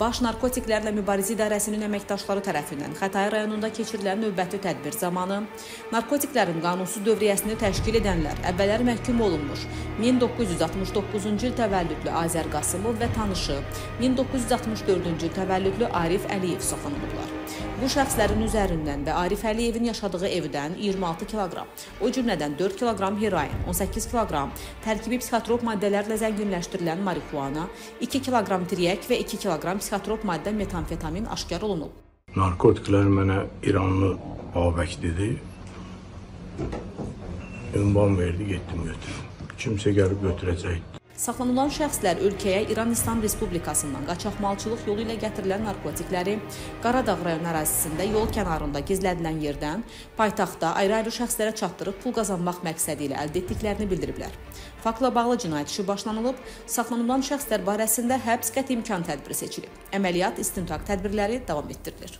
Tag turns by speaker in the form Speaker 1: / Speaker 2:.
Speaker 1: Baş Narkotiklərlə Mübarizə İdarəsinin əməkdaşları tərəfindən Xətai rayonunda keçirilən növbəti tədbir zamanı narkotiklərin qanunsuz dövriyyəsini təşkil edənlər əvvəllər məhkum olunmuş 1969-cu il təvəllüdlü Azər Qasımov və tanışı 1964-cü il təvəllüdlü Arif Əliyev saxlanılıblar. Bu şəxslərin üzərindən və Arif Əliyevin yaşadığı evdən 26 kiloqram, o cümlədən 4 kiloqram heroin, 18 kiloqram tərkibi psixotrop maddələrlə zənginləşdirilən marixuana, 2 kiloqram tiryək və 2 kiloqram psixotrop maddə metamfetamin aşkar olunub.
Speaker 2: Narkotiklər mənə İranlı Babək dedi. Ünvan verdi, getdim götürdüm. Kimsə gəlib götürəcəkdi.
Speaker 1: Saxlanılan şəxslər ölkəyə İran İslam Respublikasından qaçaqmalçılıq yolu ilə gətirilən narkotikləri Qaradağ rayon ərazisində yol kənarında gizlədilən yerdən paytaxtda ayrı-ayrı şəxslərə çatdırıb pul qazanmaq məqsədi ilə əldə etdiklərini bildiriblər. Faktla bağlı cinayət işi başlanılıb, saxlanılan şəxslər barəsində həbs qəti imkan tədbiri seçilib. Əməliyyat istintaq tədbirləri davam etdirilir.